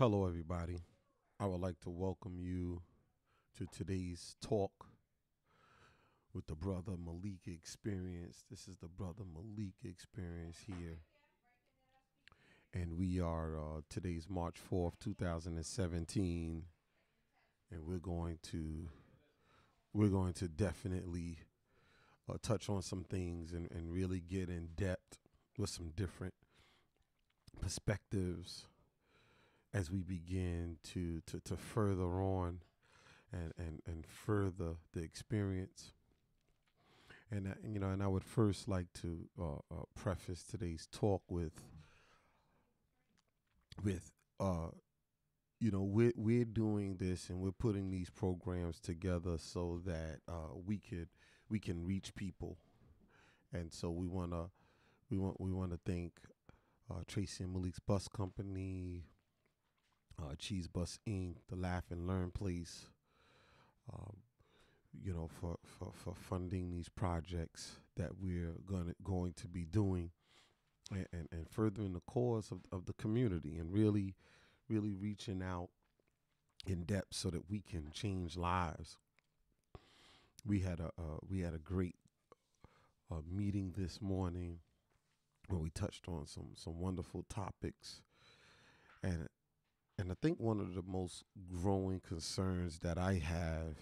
Hello, everybody. I would like to welcome you to today's talk with the Brother Malik Experience. This is the Brother Malik Experience here. And we are, uh, today's March 4th, 2017. And we're going to, we're going to definitely uh, touch on some things and, and really get in depth with some different perspectives as we begin to to, to further on and, and, and further the experience. And uh, you know, and I would first like to uh, uh, preface today's talk with with uh, you know we're we're doing this and we're putting these programs together so that uh, we could we can reach people, and so we wanna we want we want to thank uh, Tracy and Malik's Bus Company, uh, Cheese Bus Inc., the Laugh and Learn Place, um, you know, for, for, for funding these projects that we're gonna going to be doing, and, and, and furthering the cause of, of the community, and really, really reaching out in depth so that we can change lives. We had a uh, we had a great uh, meeting this morning where we touched on some some wonderful topics, and and I think one of the most growing concerns that I have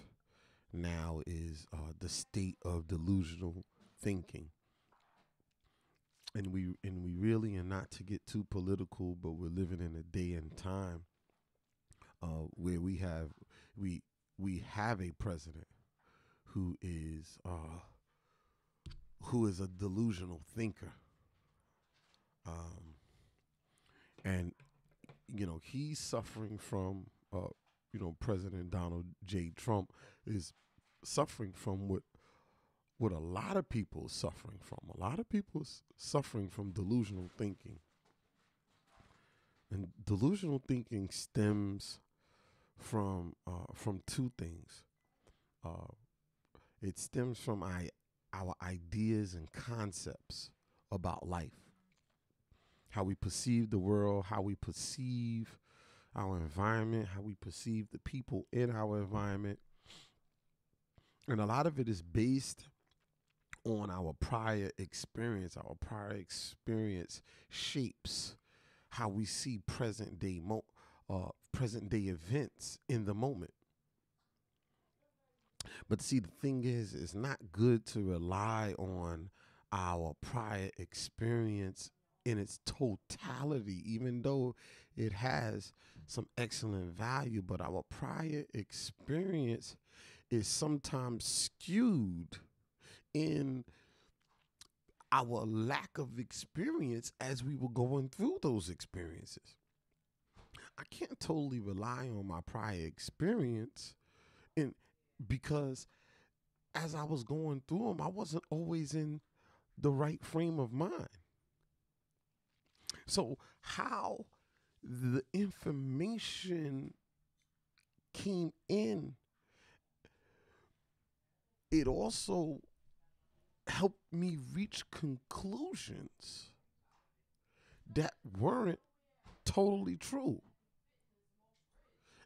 now is uh, the state of delusional thinking. And we and we really and not to get too political, but we're living in a day and time uh, where we have we we have a president who is uh, who is a delusional thinker. Um, and you know he's suffering from uh, you know President Donald J. Trump is suffering from what what a lot of people are suffering from. A lot of people suffering from delusional thinking. And delusional thinking stems from uh, from two things. Uh, it stems from I, our ideas and concepts about life, how we perceive the world, how we perceive our environment, how we perceive the people in our environment. And a lot of it is based on our prior experience. Our prior experience shapes how we see present day mo- uh, present day events in the moment. But see, the thing is, it's not good to rely on our prior experience in its totality, even though it has some excellent value. But our prior experience is sometimes skewed in our lack of experience as we were going through those experiences. I can't totally rely on my prior experience in because as I was going through them, I wasn't always in the right frame of mind. So, how the information came in, it also helped me reach conclusions that weren't totally true.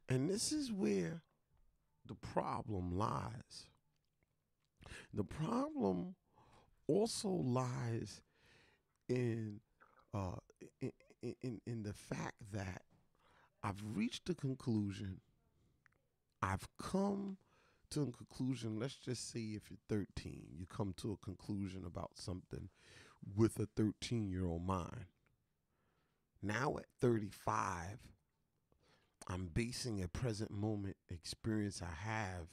And this is where the problem lies. The problem also lies in uh, in, in in the fact that I've reached a conclusion. I've come to a conclusion. Let's just say if you're 13, you come to a conclusion about something with a 13 year old mind. Now at 35, I'm basing a present moment experience I have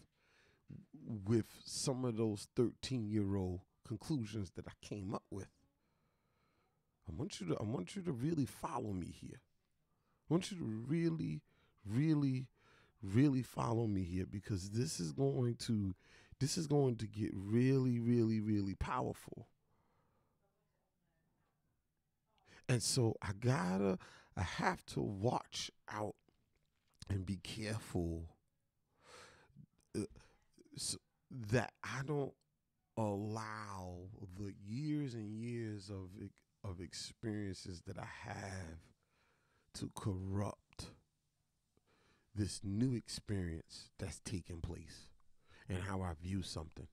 with some of those 13 year old conclusions that I came up with. I want you to I want you to really follow me here. I want you to really, really, really follow me here because this is going to this is going to get really, really, really powerful. And so I gotta I have to watch out and be careful uh, that I don't allow the years and years of of experiences that I have to corrupt this new experience that's taking place and how I view something.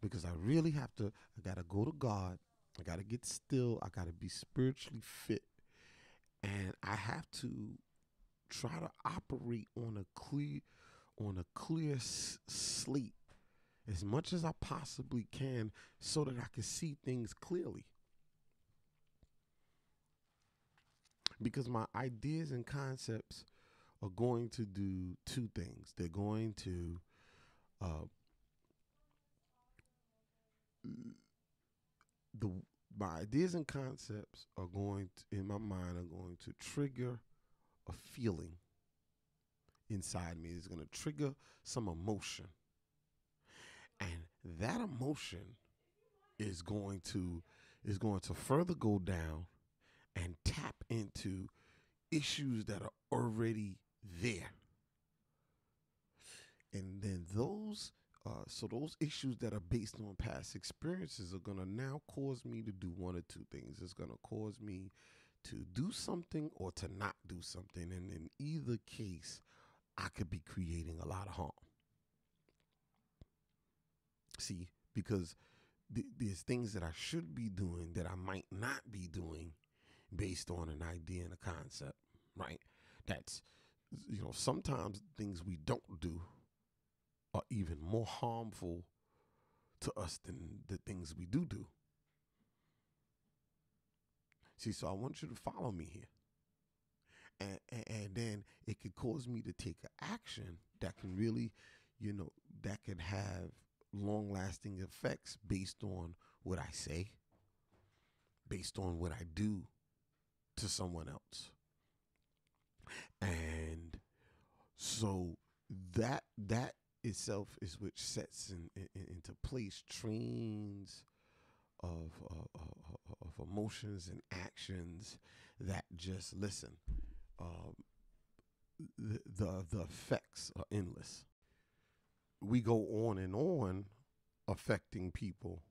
Because I really have to, I got to go to God. I got to get still. I got to be spiritually fit. And I have to try to operate on a clear, on a clear s- slate as much as I possibly can so that I can see things clearly. Because my ideas and concepts are going to do two things. They're going to uh, the my ideas and concepts are going to, in my mind are going to trigger a feeling inside me. It's going to trigger some emotion, and that emotion is going to is going to further go down and tap into issues that are already there. And then those, uh, so those issues that are based on past experiences are going to now cause me to do one or two things. It's going to cause me to do something or to not do something. And in either case, I could be creating a lot of harm. See, because th- there's things that I should be doing that I might not be doing based on an idea and a concept, right? That's, you know, sometimes things we don't do are even more harmful to us than the things we do do. See, so I want you to follow me here. And, and, and then it could cause me to take an action that can really, you know, that can have long lasting effects based on what I say, based on what I do to someone else. And so that that itself is which sets in, in, into place trains of, uh, of emotions and actions that just listen. Um, the, the the effects are endless. We go on and on affecting people,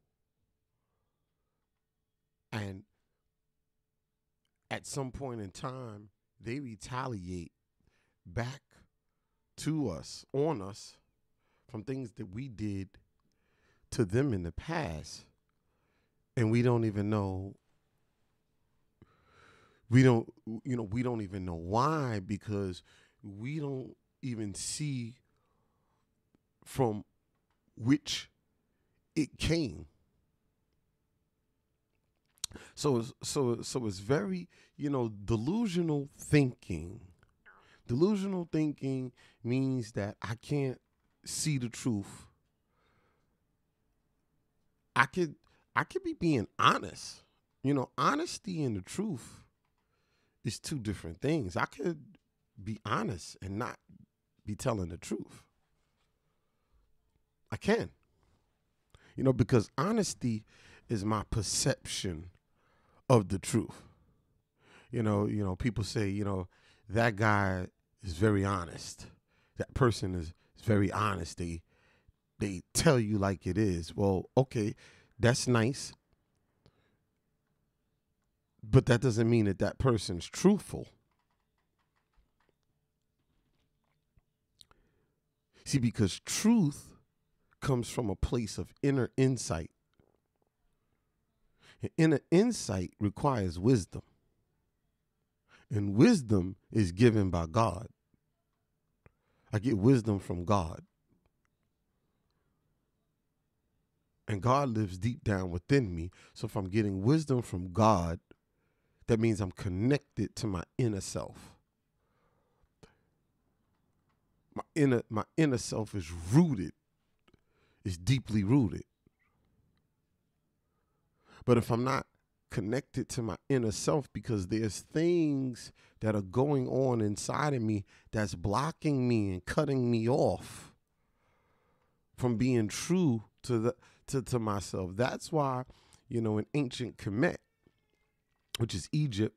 and at some point in time, they retaliate back to us, on us, from things that we did to them in the past. And we don't even know, we don't, you know, we don't even know why because we don't even see from which it came. So so so it's very, you know, delusional thinking. Delusional thinking means that I can't see the truth. I could I could be being honest. You know, honesty and the truth is two different things. I could be honest and not be telling the truth. I can. You know, because honesty is my perception of the truth. You know, you know, people say, you know, that guy is very honest. That person is, is very honest. They they tell you like it is. Well, okay, that's nice. But that doesn't mean that that person's truthful. See, because truth comes from a place of inner insight. Inner insight requires wisdom. And wisdom is given by God. I get wisdom from God. And God lives deep down within me. So if I'm getting wisdom from God, that means I'm connected to my inner self. My inner my inner self is rooted, is deeply rooted. But if I'm not connected to my inner self because there's things that are going on inside of me that's blocking me and cutting me off from being true to the to, to myself. That's why, you know, in ancient Kemet, which is Egypt,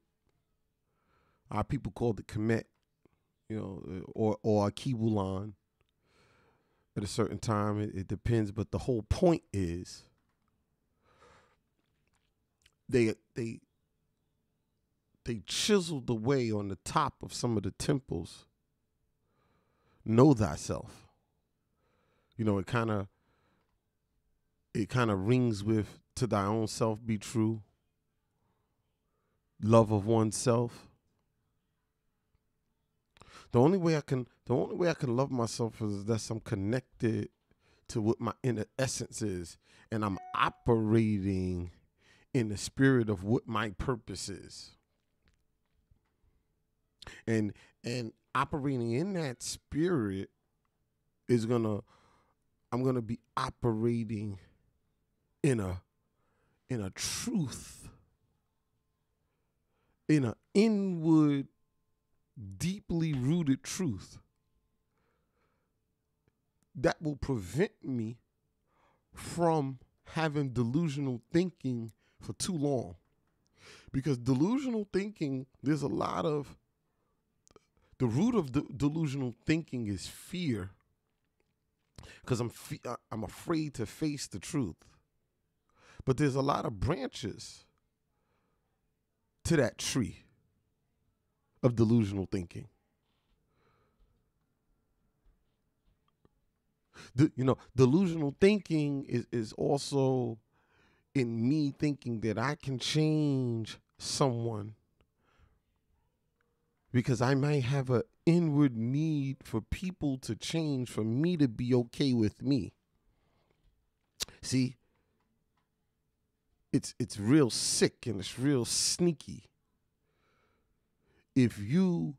our people called it Kemet, you know, or or Kibulan. At a certain time, it, it depends, but the whole point is they they they chiseled away on the top of some of the temples know thyself. You know, it kind of it kind of rings with to thy own self be true. Love of oneself. The only way I can the only way I can love myself is that I'm connected to what my inner essence is and I'm operating in the spirit of what my purpose is. And and operating in that spirit is going to I'm going to be operating in a in a truth in an inward deeply rooted truth that will prevent me from having delusional thinking for too long. Because delusional thinking, there's a lot of the root of delusional thinking is fear. Because I'm fe- I'm afraid to face the truth. But there's a lot of branches to that tree of delusional thinking. The, you know, delusional thinking is, is also in me thinking that I can change someone because I might have an inward need for people to change for me to be okay with me. See, it's it's real sick and it's real sneaky. If you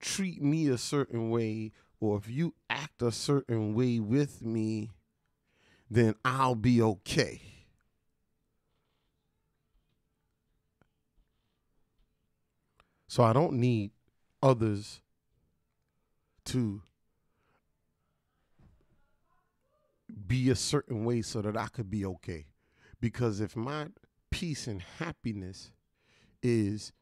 treat me a certain way or if you act a certain way with me, then I'll be okay. So I don't need others to be a certain way so that I could be okay. Because if my peace and happiness is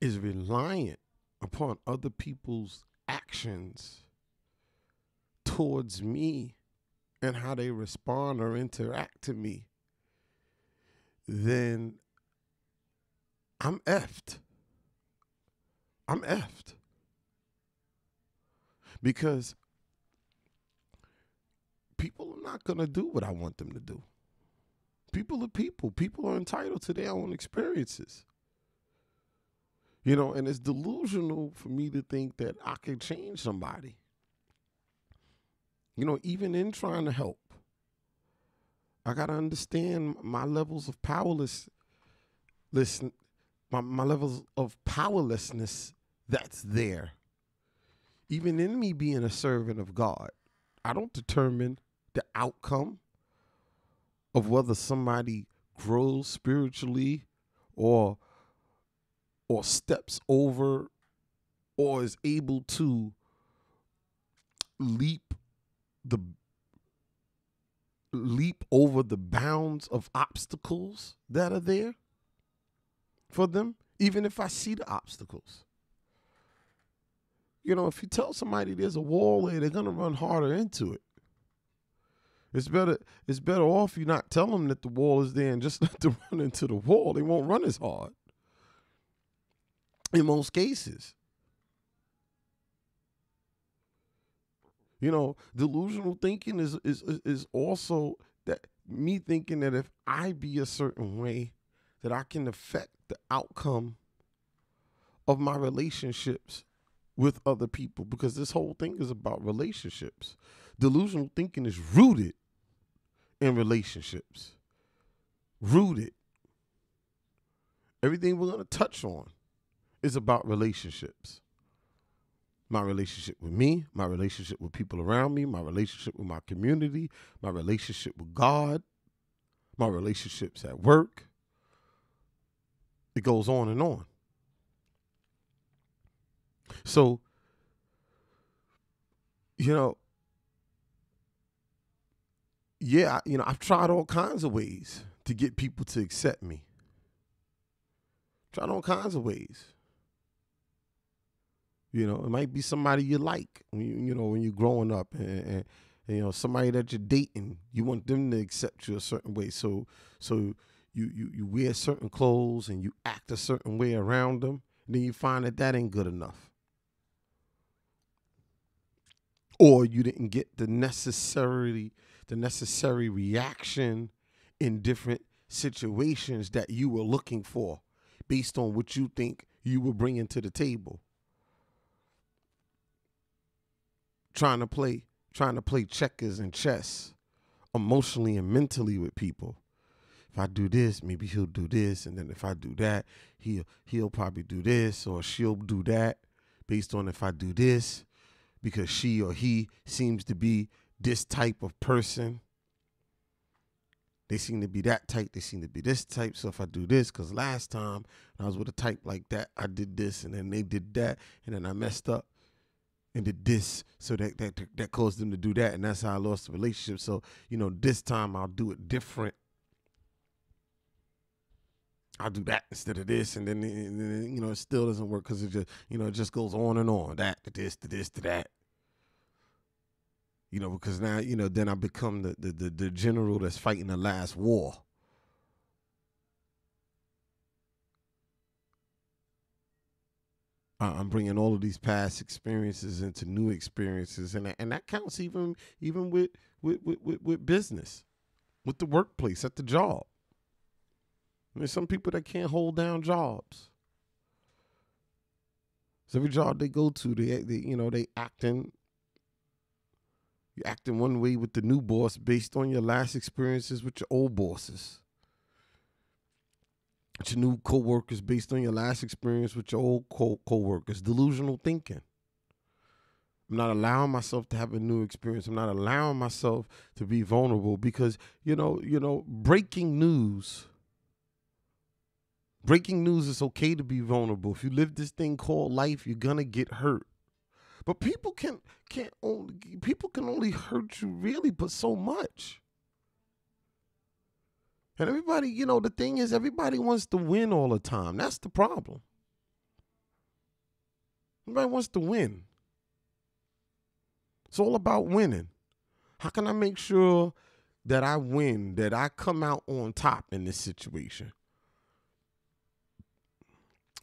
is reliant upon other people's actions towards me and how they respond or interact to me, then I'm effed. I'm effed. Because people are not going to do what I want them to do. People are people. People are entitled to their own experiences. You know, and it's delusional for me to think that I can change somebody. You know, even in trying to help, I got to understand my levels of powerless listen my, my levels of powerlessness that's there. Even in me being a servant of God, I don't determine the outcome of whether somebody grows spiritually or or steps over or is able to leap the leap over the bounds of obstacles that are there for them, even if I see the obstacles. You know, if you tell somebody there's a wall there, they're gonna run harder into it. It's better it's better off you not tell them that the wall is there and just let them run into the wall. They won't run as hard. In most cases. You know, delusional thinking is is is also that me thinking that if I be a certain way, that I can affect the outcome of my relationships with other people because this whole thing is about relationships. Delusional thinking is rooted in relationships. Rooted. Everything we're going to touch on is about relationships. My relationship with me, my relationship with people around me, my relationship with my community, my relationship with God, my relationships at work, it goes on and on. So, you know, yeah, you know, I've tried all kinds of ways to get people to accept me. Tried all kinds of ways. You know, it might be somebody you like, you, you know, when you're growing up, and, and, and, you know somebody that you're dating. You want them to accept you a certain way. So, so you you you wear certain clothes and you act a certain way around them, then you find that that ain't good enough. or you didn't get the necessary the necessary reaction in different situations that you were looking for based on what you think you were bringing to the table trying to play trying to play checkers and chess emotionally and mentally with people if I do this, maybe he'll do this, and then if I do that, he'll he'll probably do this or she'll do that based on if I do this because she or he seems to be this type of person. They seem to be that type. They seem to be this type. So if I do this, because last time I was with a type like that, I did this, and then they did that, and then I messed up and did this, so that that that caused them to do that, and that's how I lost the relationship. So you know, this time I'll do it different I'll do that instead of this, and then, and then you know it still doesn't work because it just you know it just goes on and on that to this to this to that. You know because now you know then I become the the the, the general that's fighting the last war. I'm bringing all of these past experiences into new experiences, and and that counts even even with with with, with business, with the workplace at the job. There's some people that can't hold down jobs. So every job they go to, they, they you know they acting. You acting one way with the new boss based on your last experiences with your old bosses. With your new coworkers based on your last experience with your old co coworkers. Delusional thinking. I'm not allowing myself to have a new experience. I'm not allowing myself to be vulnerable because you know, you know, breaking news Breaking news is okay to be vulnerable. If you live this thing called life, you're gonna get hurt. But people can can't only people can only hurt you really, but so much. And everybody, you know, the thing is everybody wants to win all the time. That's the problem. Everybody wants to win. It's all about winning. How can I make sure that I win, that I come out on top in this situation?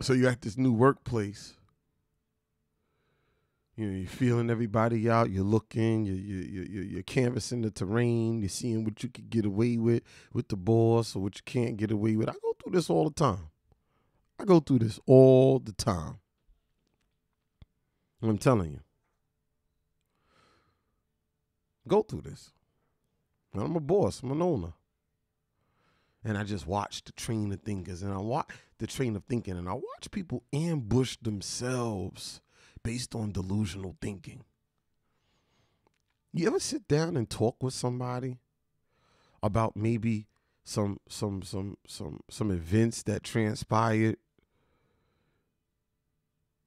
So you're at this new workplace. You know, you're feeling everybody out. You're looking. You're you you you're canvassing the terrain. You're seeing what you can get away with with the boss, or what you can't get away with. I go through this all the time. I go through this all the time. I'm telling you. Go through this. I'm a boss. I'm an owner and I just watch the train of thinkers and I watch the train of thinking and I watch people ambush themselves based on delusional thinking. You ever sit down and talk with somebody about maybe some some some some some events that transpired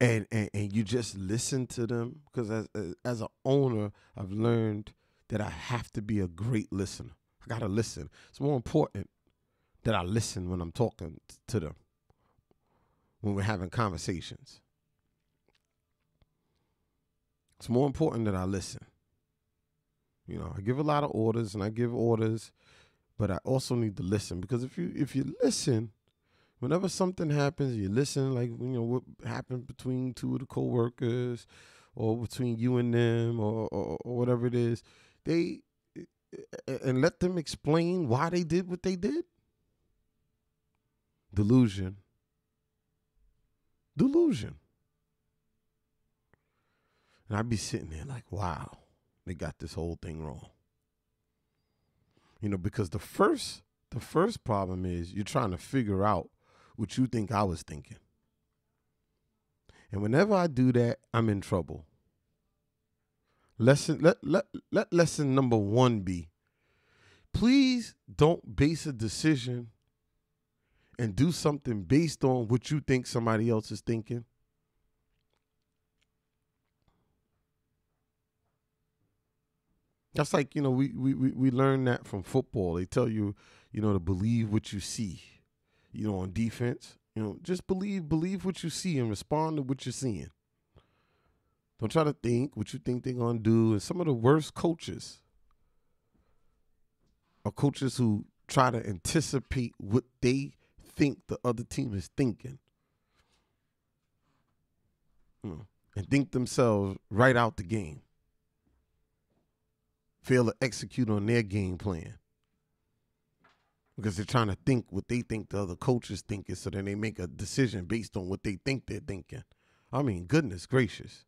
and and, and you just listen to them because as as an owner I've learned that I have to be a great listener. I got to listen. It's more important that I listen when I'm talking to them, when we're having conversations. It's more important that I listen. You know, I give a lot of orders and I give orders, but I also need to listen because if you if you listen, whenever something happens, you listen like you know what happened between two of the coworkers or between you and them or, or, or whatever it is, they eh, eh, and let them explain why they did what they did Delusion. Delusion. And I'd be sitting there like, wow, they got this whole thing wrong. You know, because the first the first problem is you're trying to figure out what you think I was thinking. And whenever I do that, I'm in trouble. Lesson let let let lesson number 1 be please don't base a decision and do something based on what you think somebody else is thinking? That's like, you know, we, we, we learn that from football. They tell you, you know, to believe what you see. You know, on defense, you know, just believe believe what you see and respond to what you're seeing. Don't try to think what you think they're gonna do. And some of the worst coaches are coaches who try to anticipate what they think the other team is thinking. Hmm. And think themselves right out the game. fail to execute on their game plan because they're trying to think what they think the other coaches thinking, so then they make a decision based on what they think they're thinking. I mean, goodness gracious.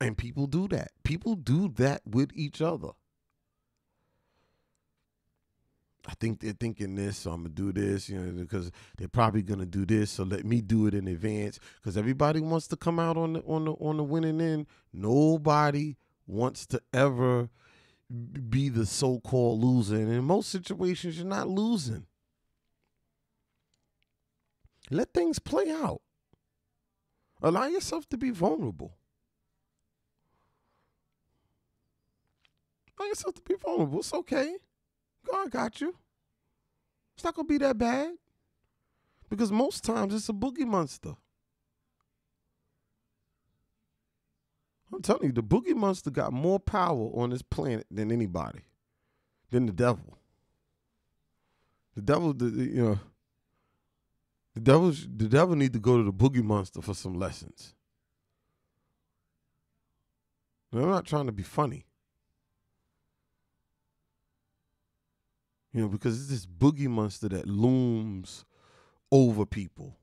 And people do that. People do that with each other. I think they're thinking this, so I'm gonna do this, you know, because they're probably gonna do this. So let me do it in advance, because everybody wants to come out on the on the on the winning end. Nobody wants to ever be the so-called loser, and in most situations, you're not losing. Let things play out. Allow yourself to be vulnerable. Allow yourself to be vulnerable. It's okay. God got you. It's not gonna be that bad. Because most times it's a boogie monster. I'm telling you, the boogie monster got more power on this planet than anybody, than the devil. The devil, the, you know, the devil, the devil need to go to the boogie monster for some lessons. Now, I'm not trying to be funny. You know, because it's this boogie monster that looms over people.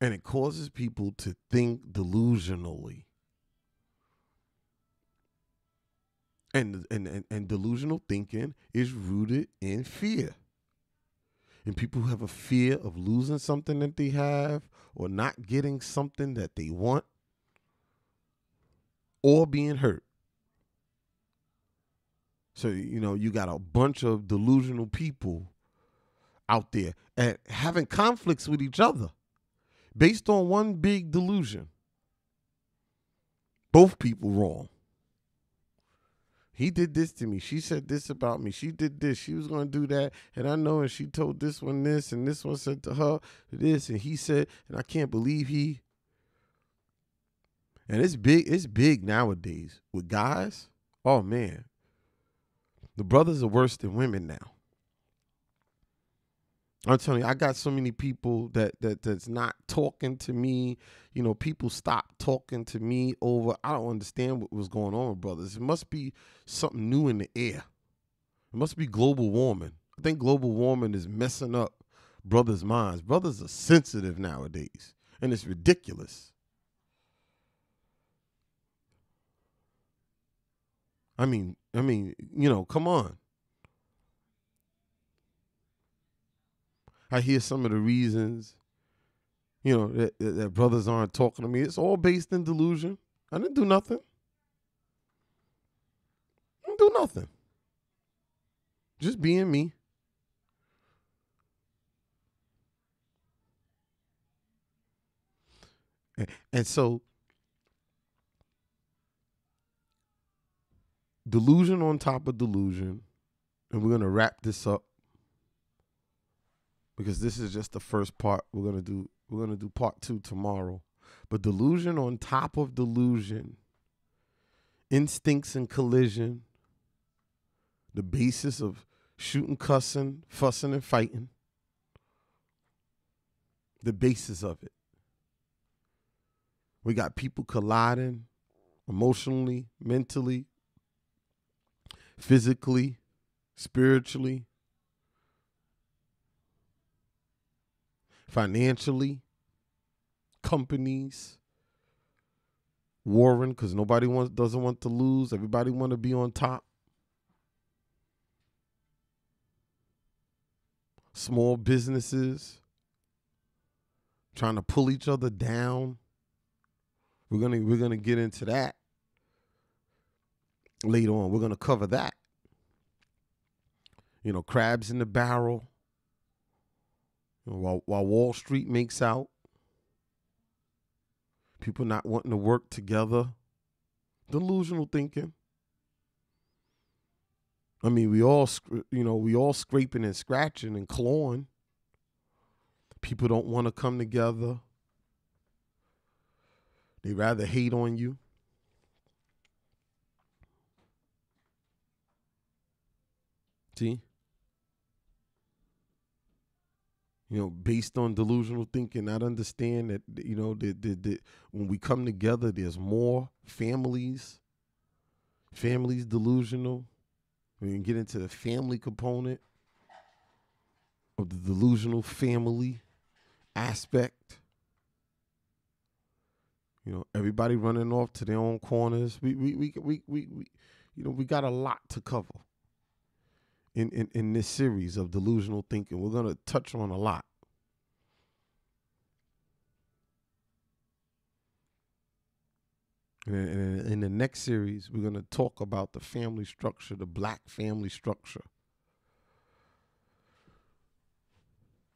And it causes people to think delusionally. And, and, and, and delusional thinking is rooted in fear. And people who have a fear of losing something that they have or not getting something that they want or being hurt. So, you know, you got a bunch of delusional people out there and having conflicts with each other based on one big delusion. Both people wrong. He did this to me. She said this about me. She did this. She was going to do that. And I know, and she told this one this, and this one said to her this, and he said, and I can't believe he. And it's big, it's big nowadays with guys. Oh man, the brothers are worse than women now. I'm telling you, I got so many people that that that's not talking to me. You know, people stop talking to me over. I don't understand what was going on with brothers. It must be something new in the air. It must be global warming. I think global warming is messing up brothers' minds. Brothers are sensitive nowadays, and it's ridiculous. I mean, I mean, you know, come on. I hear some of the reasons, you know, that, that brothers aren't talking to me. It's all based in delusion. I didn't do nothing. I didn't do nothing. Just being me. And so delusion on top of delusion. And we're going to wrap this up because this is just the first part. We're going to do we're going to do part 2 tomorrow. But delusion on top of delusion. Instincts and collision. The basis of shooting, cussing, fussing and fighting. The basis of it. We got people colliding emotionally, mentally, physically, spiritually, financially, companies, warring because nobody wants doesn't want to lose. Everybody want to be on top. Small businesses trying to pull each other down. We're gonna we're gonna get into that later on. We're going to cover that. You know, crabs in the barrel. While, while Wall Street makes out, people not wanting to work together, delusional thinking. I mean, we all, you know, we all scraping and scratching and clawing. People don't want to come together. They rather hate on you. See? you know, based on delusional thinking, not understand that you know that, that, that when we come together, there's more families. Families delusional. We can get into the family component of the delusional family aspect. You know, everybody running off to their own corners. We we we we we, we you know, we got a lot to cover in, in, in this series of delusional thinking. We're going to touch on a lot. And in the next series, we're going to talk about the family structure, the black family structure.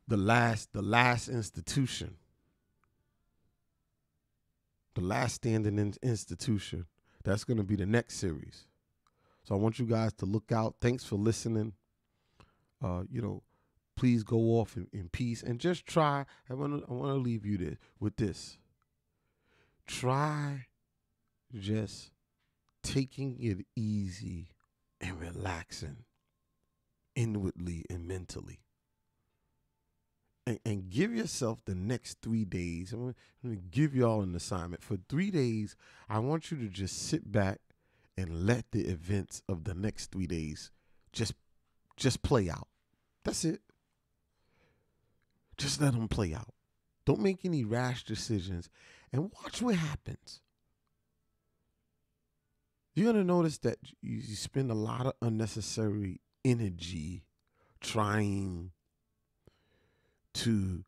The last, the last institution, the last standing in institution. That's going to be the next series. So I want you guys to look out. Thanks for listening. Uh, you know, please go off in, in peace and just try. I want to I want to leave you this, with this. Try just taking it easy and relaxing inwardly and mentally. And, and give yourself the next three days. I'm going to give y'all an assignment. For three days, I want you to just sit back and let the events of the next three days just just play out. That's it. Just let them play out. Don't make any rash decisions and watch what happens. You're going to notice that you spend a lot of unnecessary energy trying to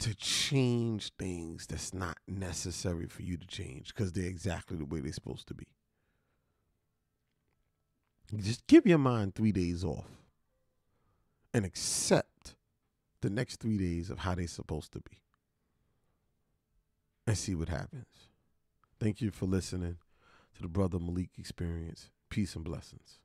to change things that's not necessary for you to change because they're exactly the way they're supposed to be. Just give your mind three days off and accept the next three days of how they're supposed to be and see what happens. Thank you for listening to the Brother Malik Experience. Peace and blessings.